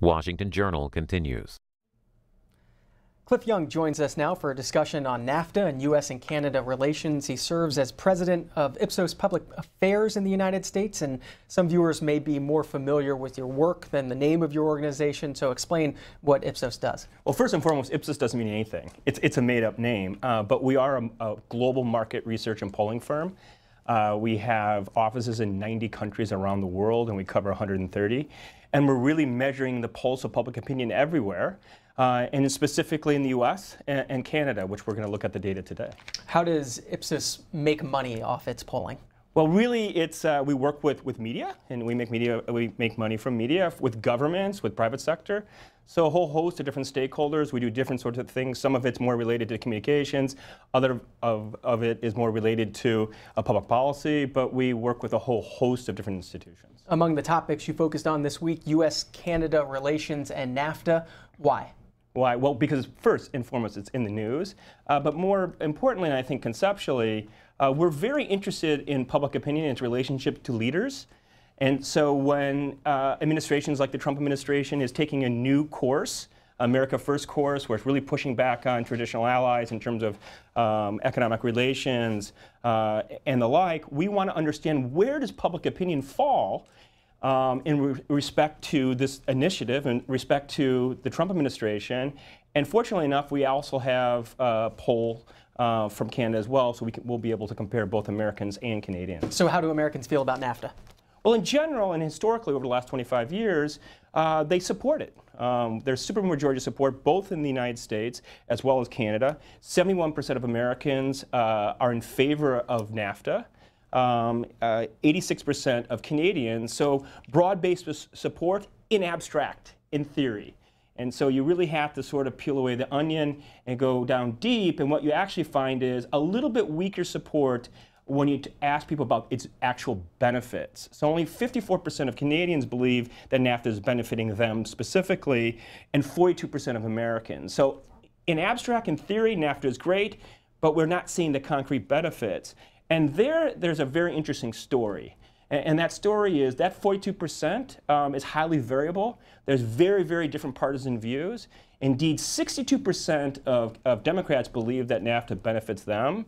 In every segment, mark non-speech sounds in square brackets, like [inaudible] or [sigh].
Washington Journal continues. Cliff Young joins us now for a discussion on NAFTA and U.S. and Canada relations. He serves as president of Ipsos Public Affairs in the United States, and some viewers may be more familiar with your work than the name of your organization. So explain what Ipsos does. Well, first and foremost, Ipsos doesn't mean anything. It's, it's a made up name, uh, but we are a, a, global market research and polling firm. Uh, we have offices in 90 countries around the world, and we cover 130. And we're really measuring the pulse of public opinion everywhere uh, and specifically in the US and, and Canada, which we're going to look at the data today. How does Ipsos make money off its polling? Well, really, it's uh, we work with, with media, and we make media we make money from media with governments, with private sector. So a whole host of different stakeholders. We do different sorts of things. Some of it's more related to communications. Other of, of it is more related to uh, public policy. But we work with a whole host of different institutions. Among the topics you focused on this week, U.S.-Canada relations and NAFTA. Why? Why? Well, because first and foremost, it's in the news. Uh, but more importantly, and I think conceptually, uh, we're very interested in public opinion and its relationship to leaders. And so when uh, administrations like the Trump administration is taking a new course, America First course, where it's really pushing back on traditional allies in terms of um, economic relations uh, and the like, we want to understand where does public opinion fall um, in re respect to this initiative and respect to the Trump administration. And fortunately enough, we also have a poll uh, from Canada as well, so we can, we'll be able to compare both Americans and Canadians. So how do Americans feel about NAFTA? Well, in general and historically over the last 25 years, uh, they support it. Um, there's supermajority support both in the United States as well as Canada. 71% of Americans uh, are in favor of NAFTA um, 86% uh, of Canadians. So broad-based support in abstract, in theory. And so you really have to sort of peel away the onion and go down deep. And what you actually find is a little bit weaker support when you ask people about its actual benefits. So only 54% of Canadians believe that NAFTA is benefiting them specifically, and 42% of Americans. So in abstract and theory, NAFTA is great, but we're not seeing the concrete benefits. And there, there's a very interesting story. And, and that story is that 42% um, is highly variable. There's very, very different partisan views. Indeed, 62% of, of Democrats believe that NAFTA benefits them,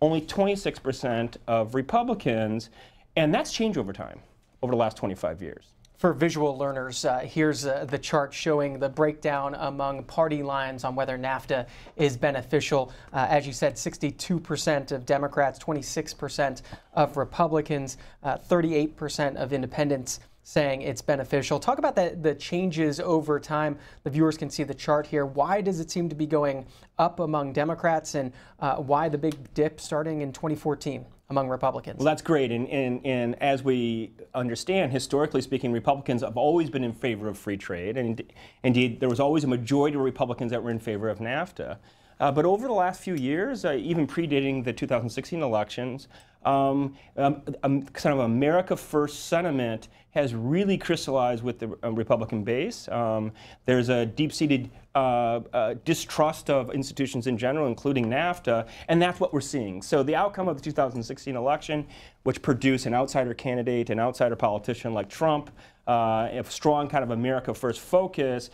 only 26% of Republicans, and that's changed over time, over the last 25 years. For visual learners, uh, here's uh, the chart showing the breakdown among party lines on whether NAFTA is beneficial. Uh, as you said, 62% of Democrats, 26% of Republicans, 38% uh, of independents saying it's beneficial. Talk about the, the changes over time. The viewers can see the chart here. Why does it seem to be going up among Democrats and uh, why the big dip starting in 2014? Among Republicans. Well, that's great. And, and, and as we understand, historically speaking, Republicans have always been in favor of free trade. And indeed, there was always a majority of Republicans that were in favor of NAFTA. Uh, but over the last few years, uh, even predating the 2016 elections, um, um, um, kind of America First sentiment has really crystallized with the um, Republican base. Um, there's a deep-seated uh, uh, distrust of institutions in general, including NAFTA, and that's what we're seeing. So the outcome of the 2016 election, which produced an outsider candidate, an outsider politician like Trump, uh, a strong kind of America First focus,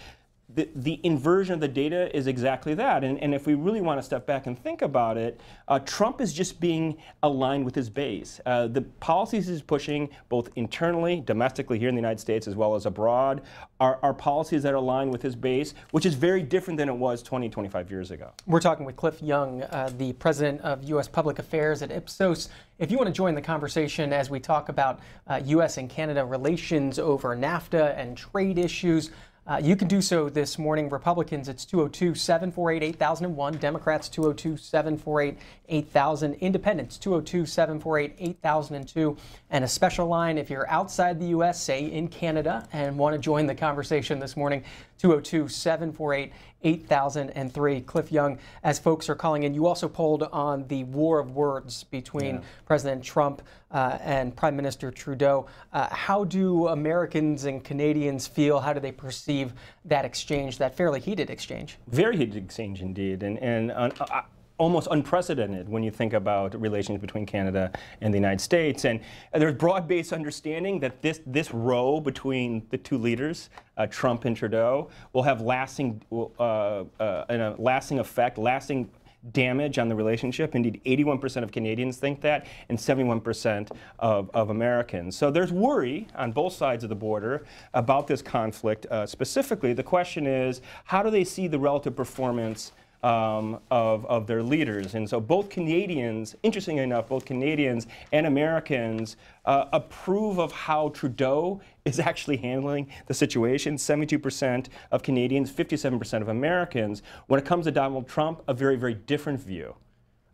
the, the inversion of the data is exactly that. And, and if we really want to step back and think about it, uh, Trump is just being aligned with his base. Uh, the policies he's pushing, both internally, domestically here in the United States, as well as abroad, are, are policies that align with his base, which is very different than it was 20, 25 years ago. We're talking with Cliff Young, uh, the president of U.S. Public Affairs at Ipsos. If you want to join the conversation as we talk about U.S. Uh, and Canada relations over NAFTA and trade issues, uh, you can do so this morning. Republicans, it's 202 748 8001. Democrats, 202 748 8000. Independents, 202 748 8002. And a special line if you're outside the U.S., say in Canada, and want to join the conversation this morning, 202 748 8003. Cliff Young, as folks are calling in, you also polled on the war of words between yeah. President Trump uh, and Prime Minister Trudeau. Uh, how do Americans and Canadians feel? How do they perceive that exchange, that fairly heated exchange? Very heated exchange indeed. And, and uh, almost unprecedented when you think about relations between Canada and the United States. And there's broad-based understanding that this, this row between the two leaders, uh, Trump and Trudeau, will have lasting, uh, uh, a lasting effect, lasting damage on the relationship. Indeed, 81% of Canadians think that, and 71% of, of Americans. So there's worry on both sides of the border about this conflict. Uh, specifically, the question is, how do they see the relative performance um, of, of their leaders. And so both Canadians, interestingly enough, both Canadians and Americans uh, approve of how Trudeau is actually handling the situation. 72% of Canadians, 57% of Americans. When it comes to Donald Trump, a very, very different view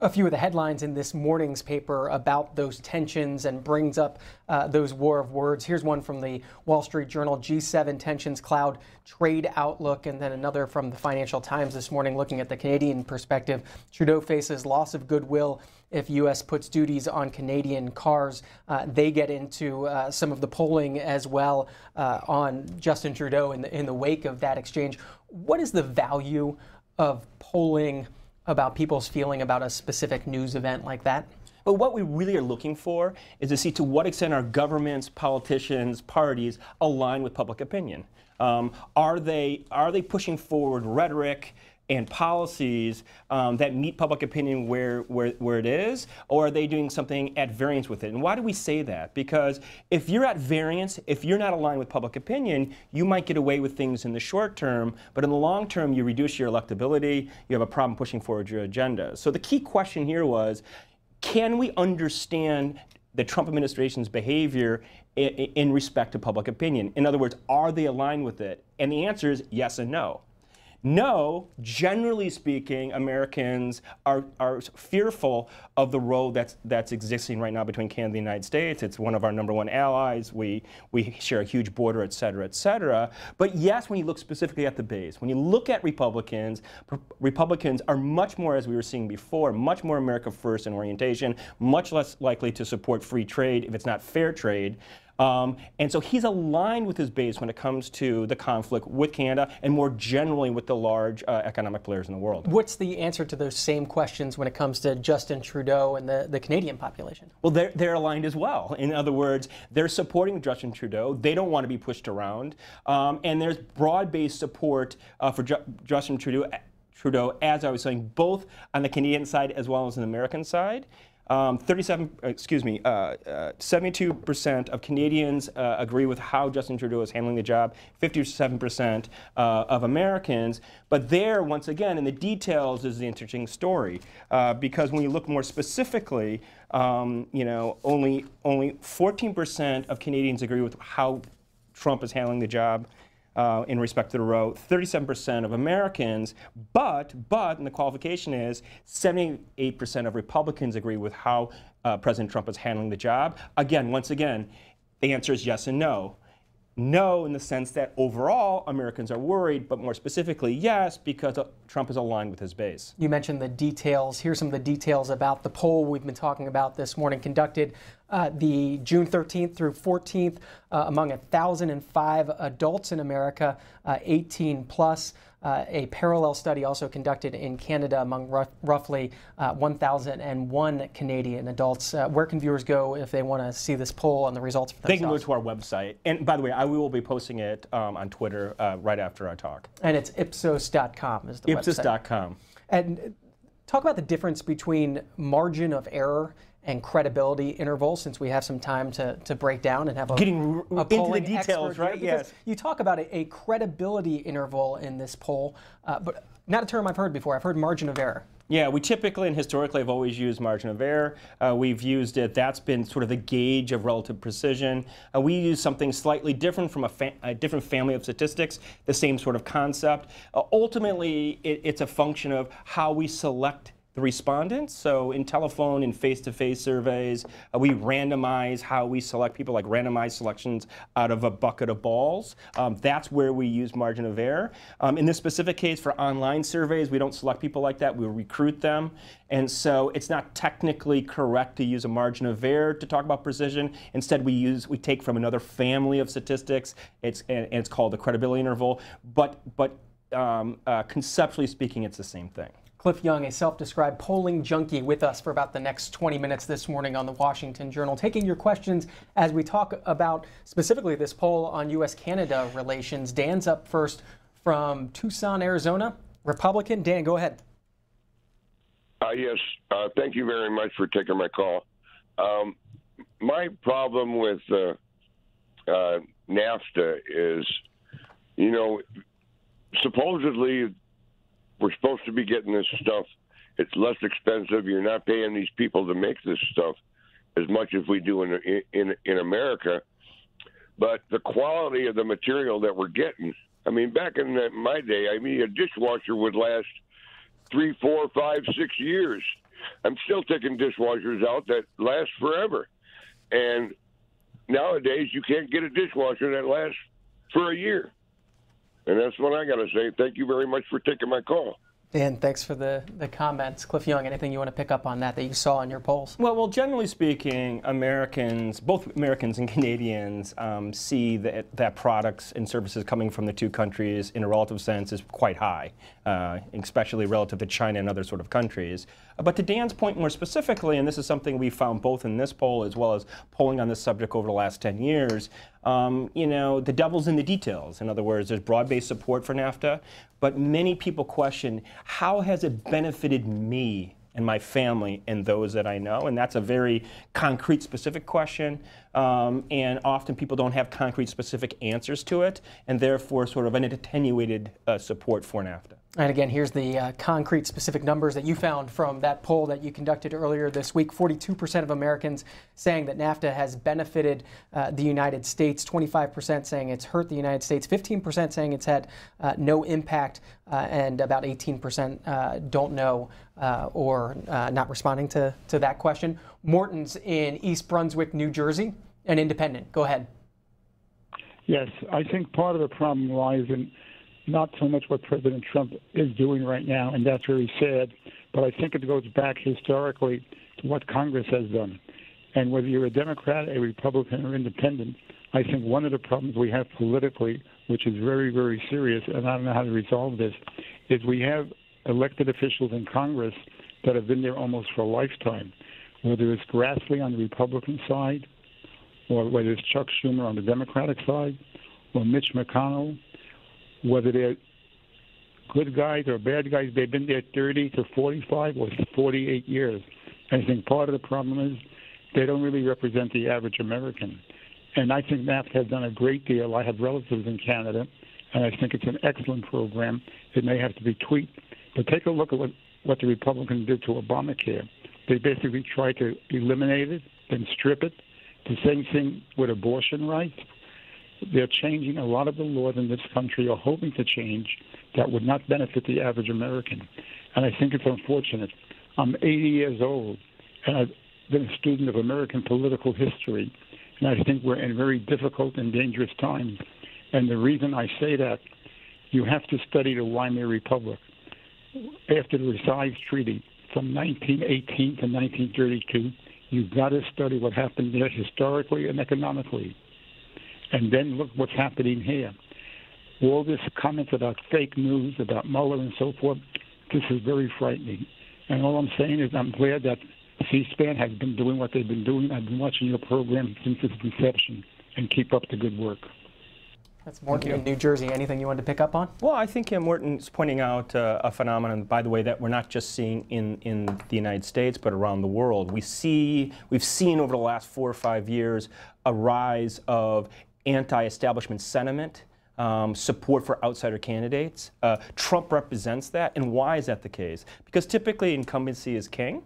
a few of the headlines in this morning's paper about those tensions and brings up uh, those war of words. Here's one from the Wall Street Journal G7 tensions cloud trade outlook, and then another from the Financial Times this morning looking at the Canadian perspective. Trudeau faces loss of goodwill if U.S. puts duties on Canadian cars. Uh, they get into uh, some of the polling as well uh, on Justin Trudeau in the, in the wake of that exchange. What is the value of polling? About people's feeling about a specific news event like that? But what we really are looking for is to see to what extent our governments, politicians, parties align with public opinion. Um, are they are they pushing forward rhetoric and policies um, that meet public opinion where, where, where it is, or are they doing something at variance with it? And why do we say that? Because if you're at variance, if you're not aligned with public opinion, you might get away with things in the short term, but in the long term, you reduce your electability, you have a problem pushing forward your agenda. So the key question here was, can we understand the Trump administration's behavior in respect to public opinion? In other words, are they aligned with it? And the answer is yes and no. No, generally speaking, Americans are, are fearful of the road that's, that's existing right now between Canada and the United States. It's one of our number one allies. We, we share a huge border, et cetera, et cetera. But yes, when you look specifically at the base, when you look at Republicans, Republicans are much more, as we were seeing before, much more America first in orientation, much less likely to support free trade if it's not fair trade. Um, and so he's aligned with his base when it comes to the conflict with Canada and more generally with the large uh, economic players in the world. What's the answer to those same questions when it comes to Justin Trudeau and the, the Canadian population? Well, they're, they're aligned as well. In other words, they're supporting Justin Trudeau. They don't want to be pushed around. Um, and there's broad based support uh, for Ju Justin Trudeau. Trudeau, as I was saying, both on the Canadian side as well as on the American side. Um, 37, uh, excuse me, 72% uh, uh, of Canadians uh, agree with how Justin Trudeau is handling the job, 57% uh, of Americans. But there, once again, in the details is the interesting story. Uh, because when you look more specifically, um, you know, only, only 14% of Canadians agree with how Trump is handling the job uh, in respect to the row, 37% of Americans, but, but, and the qualification is 78% of Republicans agree with how uh, President Trump is handling the job. Again, once again, the answer is yes and no. No, in the sense that overall Americans are worried, but more specifically, yes, because uh, Trump is aligned with his base. You mentioned the details. Here's some of the details about the poll we've been talking about this morning, conducted uh, the June 13th through 14th uh, among 1,005 adults in America, uh, 18 plus. Uh, a parallel study also conducted in Canada among rough, roughly uh, 1,001 Canadian adults. Uh, where can viewers go if they want to see this poll and the results for themselves? They can go to our website. And by the way, I will be posting it um, on Twitter right after our talk. And it's ipsos.com is the Ipsos. website. Ipsos.com. And talk about the difference between margin of error and credibility interval since we have some time to, to break down and have a getting a into the details, right? Yes. You talk about a, a, credibility interval in this poll, uh, but not a term I've heard before. I've heard margin of error. Yeah, we typically and historically have always used margin of error. Uh, we've used it, that's been sort of the gauge of relative precision. Uh, we use something slightly different from a, a, different family of statistics, the same sort of concept. Uh, ultimately, it, it's a function of how we select the respondents. So in telephone and face-to-face surveys, uh, we randomize how we select people, like randomized selections out of a bucket of balls. Um, that's where we use margin of error. Um, in this specific case, for online surveys, we don't select people like that. We recruit them. And so it's not technically correct to use a margin of error to talk about precision. Instead, we use we take from another family of statistics. It's and, and it's called the credibility interval. But but um, uh, conceptually speaking, it's the same thing Cliff Young, a self described polling junkie, with us for about the next 20 minutes this morning on the Washington Journal, taking your questions as we talk about specifically this poll on U.S. Canada relations. Dan's up first from Tucson, Arizona. Republican. Dan, go ahead. Uh, yes, uh, thank you very much for taking my call. Um, my problem with uh, uh NAFTA is, you know, supposedly we're supposed to be getting this stuff. It's less expensive. You're not paying these people to make this stuff as much as we do in in in America. But the quality of the material that we're getting. I mean, back in my day, I mean, a dishwasher would last three, four, five, six years. I'm still taking dishwashers out that last forever. And nowadays, you can't get a dishwasher that lasts for a year. And that's what I got to say. Thank you very much for taking my call. Dan, thanks for the, the comments. Cliff Young, anything you want to pick up on that that you saw in your polls? Well, well, generally speaking, Americans, both Americans and [laughs] Canadians, um, see that, that products and services coming from the two countries in a relative sense is quite high, uh, especially relative to China and other sort of countries. But to Dan's point more specifically, and this is something we found both in this poll as well as polling on this subject over the last 10 years, um, you know, the devil's in the details. In other words, there's broad-based support for NAFTA, but many people question, how has it benefited me and my family and those that I know? And that's a very concrete, specific question. Um, and often people don't have concrete, specific answers to it, and therefore sort of an attenuated uh, support for NAFTA. And again, here's the uh, concrete specific numbers that you found from that poll that you conducted earlier this week. 42% of Americans saying that NAFTA has benefited uh, the United States, 25% saying it's hurt the United States, 15% saying it's had uh, no impact, uh, and about 18% uh, don't know uh, or not responding to, to that question. Morton's in East Brunswick, New Jersey, an independent. Go ahead. Yes, I think part of the problem lies in not so much what President Trump is doing right now, and that's very sad, but I think it goes back historically to what Congress has done. And whether you're a Democrat, a Republican, or independent, I think one of the problems we have politically, which is very, very serious, and I don't know how to resolve this, is we have elected officials in Congress that have been there almost for a lifetime. Whether it's Grassley on the Republican side, or whether it's Chuck Schumer on the Democratic side, or Mitch McConnell, whether they're good guys or bad guys, they've been there 30 to 45 or 48 years. I think part of the problem is they don't really represent the average American. And I think NAFTA has done a great deal. I have relatives in Canada, and I think it's an excellent program. It may have to be tweaked, but take a look at what, what the Republicans did to Obamacare. They basically tried to eliminate it, then strip it. The same thing with abortion rights they're changing a lot of the laws in this country or hoping to change that would not benefit the average American. And I think it's unfortunate. I'm 80 years old, and I've been a student of American political history, and I think we're in very difficult and dangerous times. And the reason I say that, you have to study the Weimar Republic. After the Versailles Treaty from 1918 to 1932, you've got to study what happened there historically and economically. And then look what's happening here. All this comments about fake news, about Mueller and so forth, this is very frightening. And all I'm saying is I'm glad that C-SPAN has been doing what they've been doing. I've been watching your program since its inception, and keep up the good work. That's Morton in New Jersey. Anything you wanted to pick up on? Well, I think yeah, Morton's pointing out uh, a phenomenon, by the way, that we're not just seeing in, in the United States, but around the world. We see, we've seen over the last four or five years a rise of anti-establishment sentiment, um, support for outsider candidates. Uh, Trump represents that, and why is that the case? Because typically incumbency is king.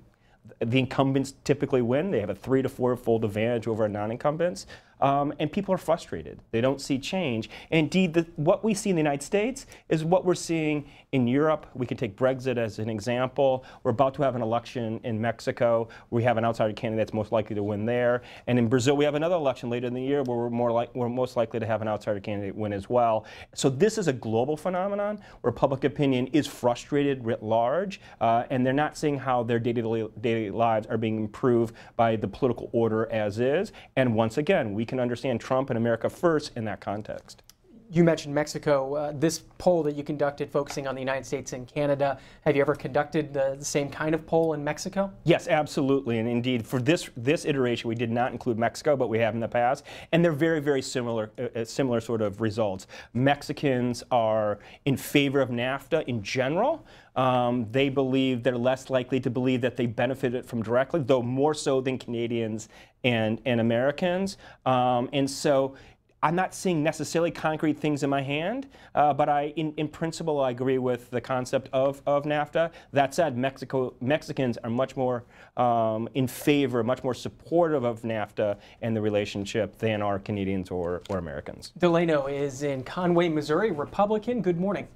The incumbents typically win. They have a three to four fold advantage over non-incumbents. Um, and people are frustrated. They don't see change. Indeed, the, what we see in the United States is what we're seeing in Europe. We can take Brexit as an example. We're about to have an election in Mexico. We have an outsider candidate that's most likely to win there. And in Brazil, we have another election later in the year where we're, more we're most likely to have an outsider candidate win as well. So this is a global phenomenon where public opinion is frustrated writ large, uh, and they're not seeing how their daily lives are being improved by the political order as is. And once again, we can understand Trump and America first in that context. you mentioned Mexico. Uh, this poll that you conducted focusing on the United States and Canada, have you ever conducted the, the, same kind of poll in Mexico? Yes, absolutely. And indeed, for this this iteration, we did not include Mexico, but we have in the past. And they're very, very similar, uh, uh similar sort of results. Mexicans are in favor of NAFTA in general. Um, they believe they're less likely to believe that they benefited from directly, though more so than Canadians and, and Americans. Um, and so I'm not seeing necessarily concrete things in my hand, uh, but I, in, in principle, I agree with the concept of, of NAFTA. That said, Mexico, Mexicans are much more um, in favor, much more supportive of NAFTA and the relationship than are Canadians or, or Americans. Delano is in Conway, Missouri, Republican. Good morning.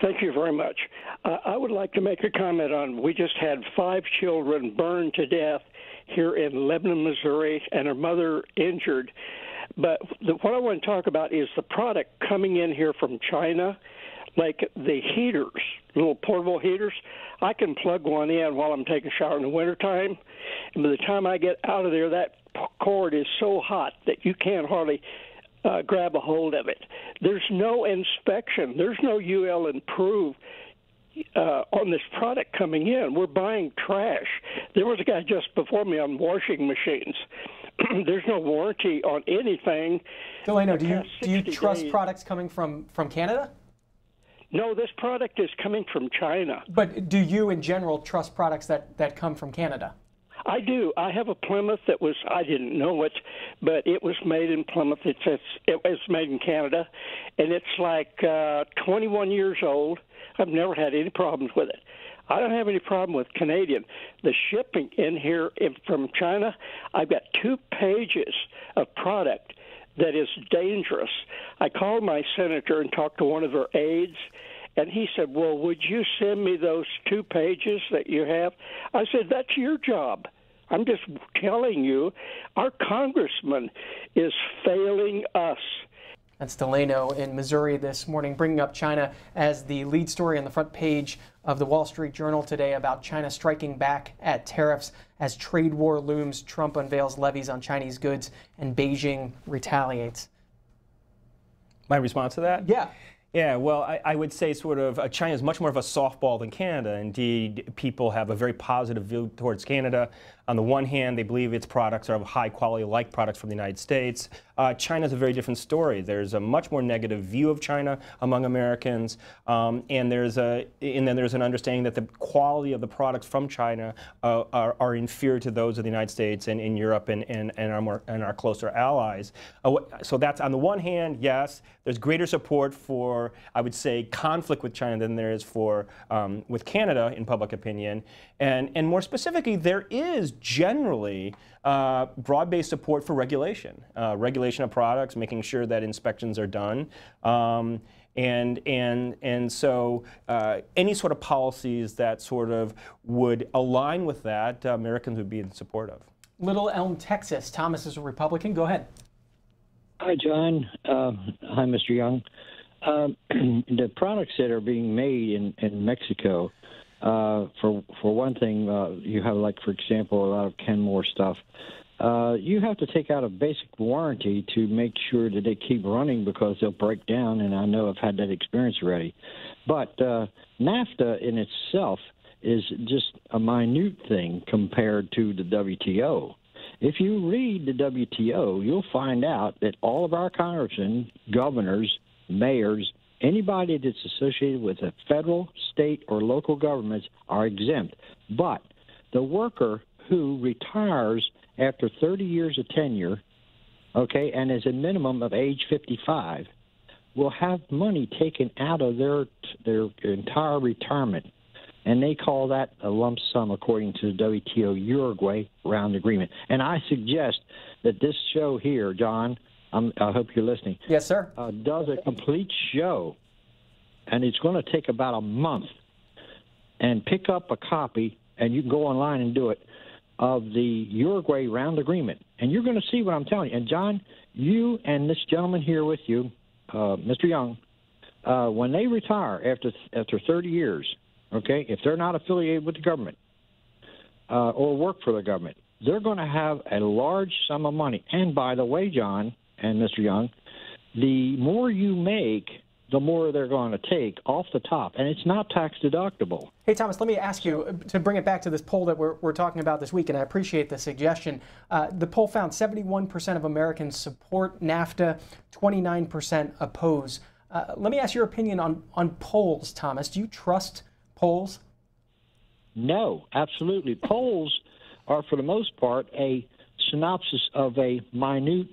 Thank you very much. Uh, I would like to make a comment on we just had five children burned to death here in Lebanon, Missouri, and a mother injured. But the, what I want to talk about is the product coming in here from China, like the heaters, little portable heaters. I can plug one in while I'm taking a shower in the wintertime, and by the time I get out of there, that cord is so hot that you can't hardly uh, grab a hold of it. There's no inspection. There's no UL improve uh, on this product coming in. We're buying trash. There was a guy just before me on washing machines. [clears throat] There's no warranty on anything. Delano, do you do you trust days. products coming from from Canada? No, this product is coming from China. But do you, in general, trust products that that come from Canada? I do. I have a Plymouth that was I didn't know it, but it was made in Plymouth. It's, it's it was made in Canada, and it's like uh, 21 years old. I've never had any problems with it. I don't have any problem with Canadian. The shipping in here from China, I've got two pages of product that is dangerous. I called my senator and talked to one of her aides, and he said, Well, would you send me those two pages that you have? I said, That's your job. I'm just telling you, our congressman is failing us. That's Delano in Missouri this morning, bringing up China as the lead story on the front page of the Wall Street Journal today about China striking back at tariffs as trade war looms. Trump unveils levies on Chinese goods and Beijing retaliates. My response to that? Yeah. Yeah, well, I, I, would say sort of uh, China is much more of a softball than Canada. Indeed, people have a very positive view towards Canada. On the one hand, they believe its products are of high quality, like products from the United States. Uh, China is a very different story. There's a much more negative view of China among Americans, um, and there's a and then there's an understanding that the quality of the products from China uh, are, are, inferior to those of the United States and in Europe and, and, and, our more, and our closer allies. Uh, so that's on the one hand, yes, there's greater support for I would say conflict with China than there is for um, with Canada in public opinion, and and more specifically, there is generally uh, broad-based support for regulation, uh, regulation of products, making sure that inspections are done. Um, and and and so uh, any sort of policies that sort of would align with that, uh, Americans would be in support of. Little Elm, Texas. Thomas is a Republican. Go ahead. Hi, John. Uh, hi, Mr. Young. Um, [clears throat] the products that are being made in, in Mexico uh, for for one thing, uh, you have like for example a lot of Kenmore stuff. Uh, you have to take out a basic warranty to make sure that they keep running because they'll break down, and I know I've had that experience already. But uh, NAFTA in itself is just a minute thing compared to the WTO. If you read the WTO, you'll find out that all of our congressmen, governors, mayors, Anybody that's associated with a federal, state, or local governments are exempt. But the worker who retires after 30 years of tenure, okay, and is a minimum of age 55, will have money taken out of their their entire retirement, and they call that a lump sum according to the WTO Uruguay round agreement. And I suggest that this show here, John, I'm, i hope you're listening. Yes, sir. Uh, does a complete show, and it's going to take about a month. And pick up a copy, and you can go online and do it of the Uruguay Round Agreement, and you're going to see what I'm telling you. And John, you and this gentleman here with you, uh, Mr. Young, uh, when they retire after after 30 years, okay, if they're not affiliated with the government uh, or work for the government, they're going to have a large sum of money. And by the way, John, and Mr. Young, the more you make, the more they're going to take off the top, and it's not tax deductible. Hey, Thomas, let me ask you uh, to bring it back to this poll that we're, we're talking about this week, and I appreciate the suggestion. Uh, the poll found 71% of Americans support NAFTA, 29% oppose. Uh, let me ask your opinion on, on polls, Thomas. Do you trust polls? No, absolutely. Polls are, for the most part, a synopsis of a minute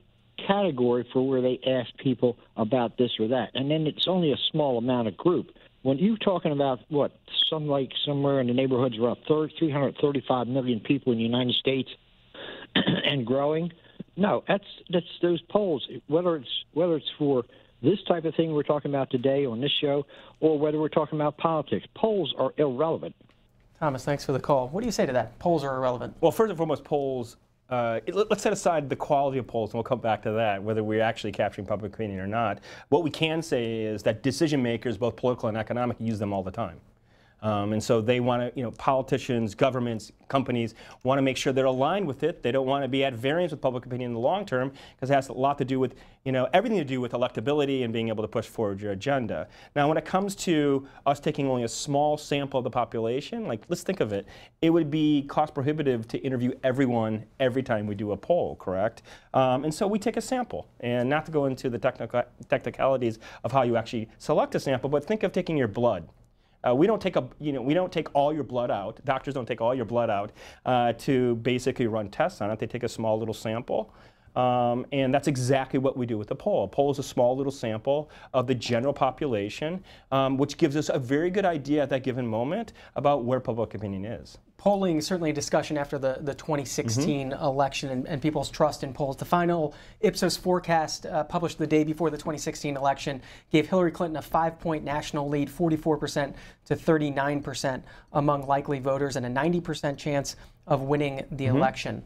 category for where they ask people about this or that, and then it's only a small amount of group. When you're talking about what some like somewhere in the neighborhoods around 335 million people in the United States [clears throat] and growing, no, that's that's those polls. Whether it's whether it's for this type of thing we're talking about today on this show, or whether we're talking about politics, polls are irrelevant. Thomas, thanks for the call. What do you say to that? Polls are irrelevant. Well, first and foremost, polls uh, let's set aside the quality of polls, and we'll come back to that, whether we're actually capturing public opinion or not. What we can say is that decision makers, both political and economic, use them all the time. Um, and so they want to, you know, politicians, governments, companies want to make sure they're aligned with it. They don't want to be at variance with public opinion in the long term because it has a lot to do with, you know, everything to do with electability and being able to push forward your agenda. Now, when it comes to us taking only a small sample of the population, like let's think of it, it would be cost prohibitive to interview everyone every time we do a poll, correct? Um, and so we take a sample, and not to go into the technical technicalities of how you actually select a sample, but think of taking your blood. Uh, we don't take a, you know, we don't take all your blood out. Doctors don't take all your blood out uh, to basically run tests on it. They take a small little sample. Um, and that's exactly what we do with the poll. A poll is a small little sample of the general population, um, which gives us a very good idea at that given moment about where public opinion is polling certainly a discussion after the, the 2016 mm-hmm. election and, and, people's trust in polls. The final Ipsos forecast uh, published the day before the 2016 election gave Hillary Clinton a five point national lead, 44% to 39% among likely voters, and a 90% chance of winning the mm-hmm. election.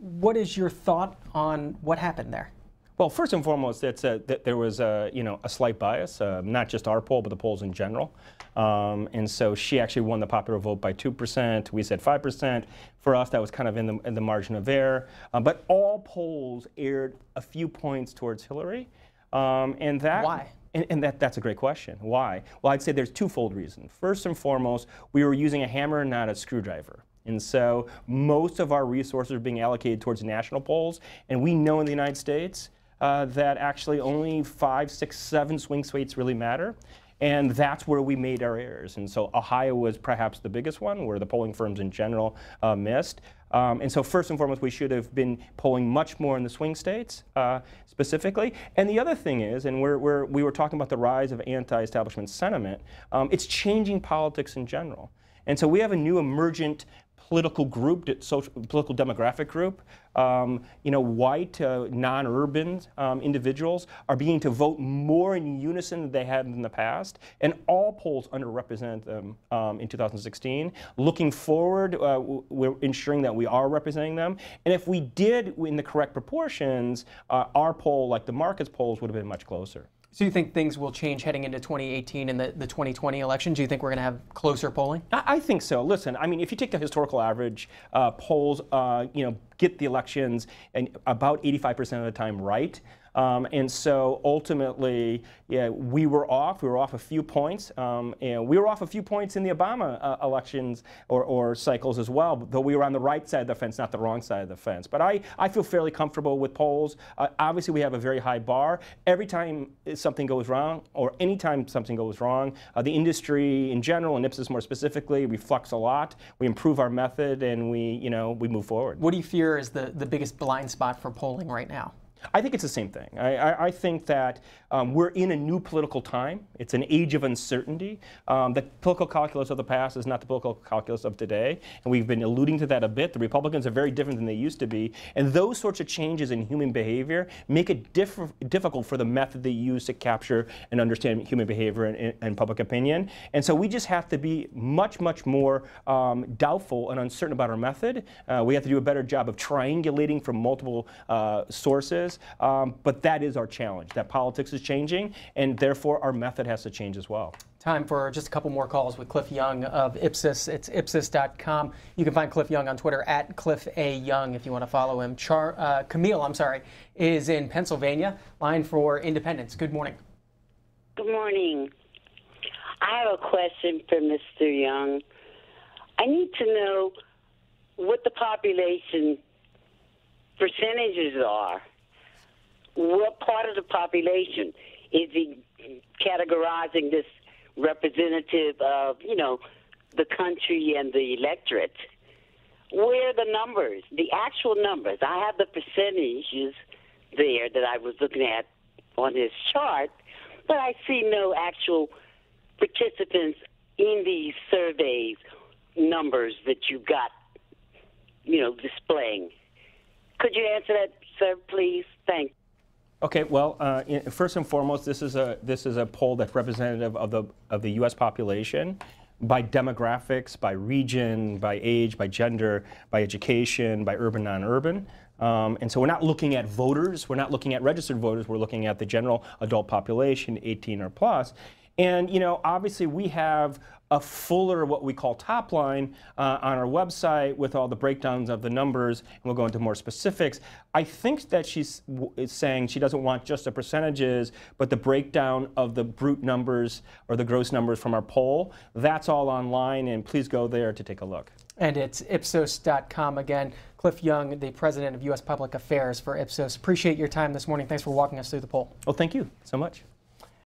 What is your thought on what happened there? Well, first and foremost, it's a, that there was a, you know, a slight bias, uh, not just our poll, but the polls in general. Um, and so she actually won the popular vote by 2%. We said 5%. For us, that was kind of in the, in the margin of error. Uh, but all polls erred a few points towards Hillary. Um, and that, Why? And, and, that, that's a great question. Why? Well, I'd say there's twofold reason. First and foremost, we were using a hammer, not a screwdriver. And so most of our resources are being allocated towards national polls. And we know in the United States uh, that actually only five, six, seven swing states really matter. And that's where we made our errors. And so Ohio was perhaps the biggest one, where the polling firms in general uh, missed. Um, and so first and foremost, we should have been polling much more in the swing states uh, specifically. And the other thing is, and we're, we're, we were talking about the rise of anti-establishment sentiment, um, it's changing politics in general. And so we have a new emergent political group, social, political demographic group, um, you know, white, uh, non-urban um, individuals are beginning to vote more in unison than they had in the past, and all polls underrepresent them um, in 2016. Looking forward, uh, we're ensuring that we are representing them, and if we did in the correct proportions, uh, our poll, like the markets polls, would have been much closer. So you think things will change heading into 2018 and the, the 2020 election? Do you think we're going to have closer polling? I, I, think so. Listen, I mean, if you take the historical average, uh, polls, uh, you know, get the elections and about 85% of the time right. Um, and so ultimately, yeah, we were off. We were off a few points. Um, and we were off a few points in the Obama uh, elections or, or, cycles as well, though we were on the right side of the fence, not the wrong side of the fence. But I, I feel fairly comfortable with polls. Uh, obviously, we have a very high bar. Every time something goes wrong, or anytime something goes wrong, uh, the industry in general, and Ipsos more specifically, we flux a lot. We improve our method, and we, you know, we move forward. What do you fear is the, the biggest blind spot for polling right now? I think it's the same thing. I, I, I think that um, we're in a new political time. It's an age of uncertainty. Um, the political calculus of the past is not the political calculus of today, and we've been alluding to that a bit. The Republicans are very different than they used to be, and those sorts of changes in human behavior make it diff difficult for the method they use to capture and understand human behavior and, and, public opinion. And so we just have to be much, much more um, doubtful and uncertain about our method. Uh, we have to do a better job of triangulating from multiple uh, sources um, but that is our challenge, that politics is changing, and therefore our method has to change as well. Time for just a couple more calls with Cliff Young of Ipsos. It's ipsos.com. You can find Cliff Young on Twitter at Cliff A. Young if you want to follow him. Char, uh, Camille, I'm sorry, is in Pennsylvania. Line for Independents. Good morning. Good morning. I have a question for Mr. Young. I need to know what the population percentages are. What part of the population is he categorizing this representative of, you know, the country and the electorate? Where are the numbers, the actual numbers? I have the percentages there that I was looking at on his chart, but I see no actual participants in these surveys numbers that you got, you know, displaying. Could you answer that, sir, please? Okay, well, uh, first and foremost, this is a this is a poll that's representative of the of the U.S. population by demographics, by region, by age, by gender, by education, by urban, non-urban. Um, and so we're not looking at voters, we're not looking at registered voters, we're looking at the general adult population, 18 or plus. And you know, obviously we have a fuller, what we call top line, uh, on our website with all the breakdowns of the numbers, and we'll go into more specifics. I think that she's is saying she doesn't want just the percentages, but the breakdown of the brute numbers or the gross numbers from our poll. That's all online, and please go there to take a look. And it's Ipsos.com again. Cliff Young, the president of U.S. Public Affairs for Ipsos. Appreciate your time this morning. Thanks for walking us through the poll. Well, thank you so much.